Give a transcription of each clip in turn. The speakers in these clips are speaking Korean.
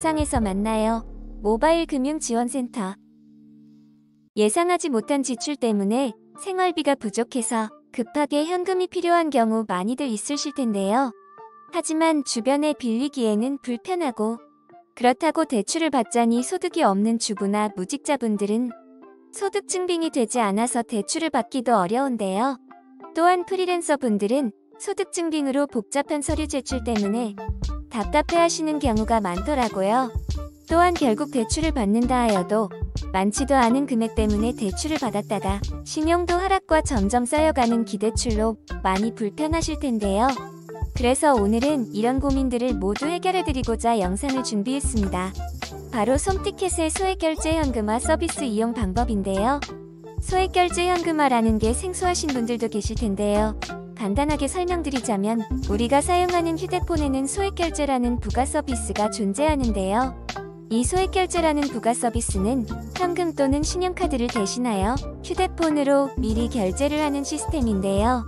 상에서 만나요. 모바일 금융 지원센터. 예상하지 못한 지출 때문에 생활비가 부족해서 급하게 현금이 필요한 경우 많이들 있으실 텐데요. 하지만 주변에 빌리기에는 불편하고 그렇다고 대출을 받자니 소득이 없는 주부나 무직자분들은 소득 증빙이 되지 않아서 대출을 받기도 어려운데요. 또한 프리랜서 분들은 소득 증빙으로 복잡한 서류 제출 때문에 답답해 하시는 경우가 많더라고요. 또한 결국 대출을 받는다 하여도 많지도 않은 금액 때문에 대출을 받았다가 신용도 하락과 점점 쌓여가는 기대출로 많이 불편하실 텐데요. 그래서 오늘은 이런 고민들을 모두 해결해드리고자 영상을 준비했습니다. 바로 솜티켓의 소액결제 현금화 서비스 이용 방법인데요. 소액결제 현금화라는 게 생소하신 분들도 계실 텐데요. 간단하게 설명드리자면 우리가 사용하는 휴대폰에는 소액 결제라는 부가 서비스가 존재하는데요. 이 소액 결제라는 부가 서비스는 현금 또는 신용카드를 대신하여 휴대폰으로 미리 결제를 하는 시스템인데요.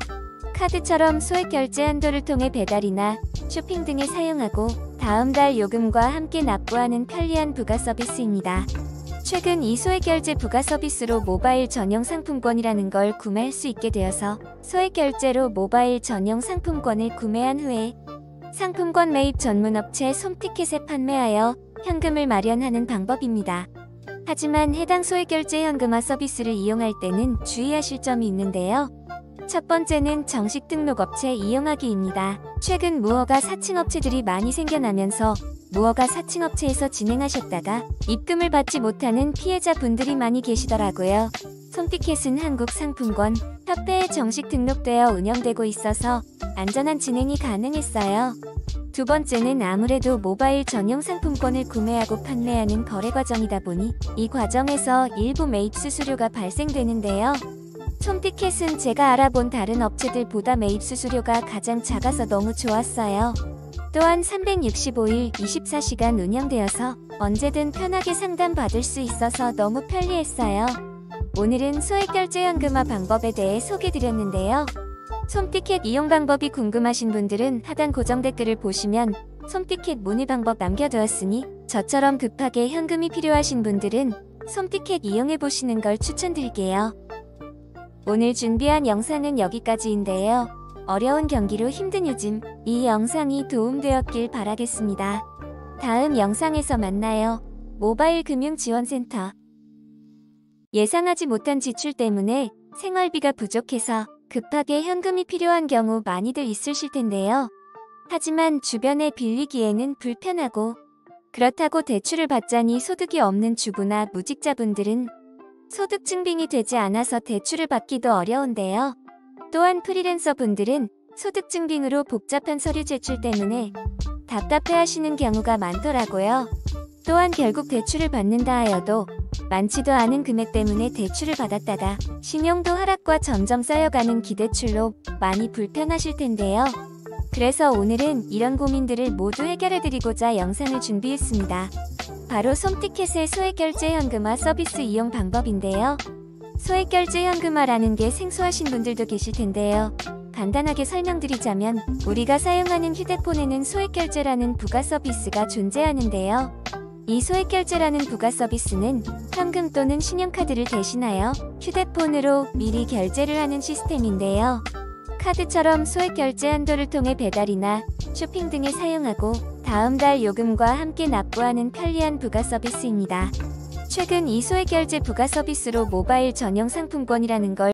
카드처럼 소액 결제 한도를 통해 배달이나 쇼핑 등에 사용하고 다음 달 요금과 함께 납부하는 편리한 부가 서비스입니다. 최근 이 소액결제 부가 서비스로 모바일 전용 상품권이라는 걸 구매할 수 있게 되어서 소액결제로 모바일 전용 상품권을 구매한 후에 상품권 매입 전문 업체 솜티켓에 판매하여 현금을 마련하는 방법입니다. 하지만 해당 소액결제 현금화 서비스를 이용할 때는 주의하실 점이 있는데요. 첫 번째는 정식 등록 업체 이용하기입니다. 최근 무허가 사칭 업체들이 많이 생겨나면서 무허가 사칭 업체에서 진행하셨다가 입금을 받지 못하는 피해자 분들이 많이 계시더라고요. 솜티켓은 한국상품권 협회에 정식 등록되어 운영되고 있어서 안전한 진행이 가능했어요. 두 번째는 아무래도 모바일 전용 상품권을 구매하고 판매하는 거래 과정이다 보니 이 과정에서 일부 매입 수수료가 발생되는데요. 솜티켓은 제가 알아본 다른 업체들보다 매입 수수료가 가장 작아서 너무 좋았어요. 또한 365일 24시간 운영되어서 언제든 편하게 상담받을 수 있어서 너무 편리했어요. 오늘은 소액결제 현금화 방법에 대해 소개드렸는데요. 솜티켓 이용 방법이 궁금하신 분들은 하단 고정 댓글을 보시면 솜티켓 문의 방법 남겨두었으니 저처럼 급하게 현금이 필요하신 분들은 솜티켓 이용해보시는 걸 추천드릴게요. 오늘 준비한 영상은 여기까지인데요. 어려운 경기로 힘든 요즘 이 영상이 도움되었길 바라겠습니다. 다음 영상에서 만나요. 모바일 금융지원센터 예상하지 못한 지출 때문에 생활비가 부족해서 급하게 현금이 필요한 경우 많이들 있으실 텐데요. 하지만 주변에 빌리기에는 불편하고 그렇다고 대출을 받자니 소득이 없는 주부나 무직자분들은 소득 증빙이 되지 않아서 대출을 받기도 어려운데요. 또한 프리랜서 분들은 소득 증빙으로 복잡한 서류 제출 때문에 답답해 하시는 경우가 많더라고요. 또한 결국 대출을 받는다 하여도 많지도 않은 금액 때문에 대출을 받았다가 신용도 하락과 점점 쌓여가는 기대출로 많이 불편하실 텐데요. 그래서 오늘은 이런 고민들을 모두 해결해드리고자 영상을 준비했습니다. 바로 솜티켓의 소액결제 현금화 서비스 이용 방법인데요. 소액결제 현금화라는 게 생소하신 분들도 계실 텐데요. 간단하게 설명드리자면 우리가 사용하는 휴대폰에는 소액결제라는 부가 서비스가 존재하는데요. 이 소액결제라는 부가 서비스는 현금 또는 신용카드를 대신하여 휴대폰으로 미리 결제를 하는 시스템인데요. 카드처럼 소액 결제 한도를 통해 배달이나 쇼핑 등에 사용하고 다음 달 요금과 함께 납부하는 편리한 부가 서비스입니다. 최근 이 소액 결제 부가 서비스로 모바일 전용 상품권이라는 걸